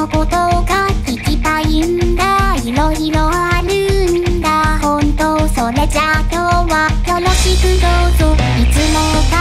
のことが聞きたいんだ。いろいろあるんだ。本当それじゃ今日はよろしくどうぞ。いつも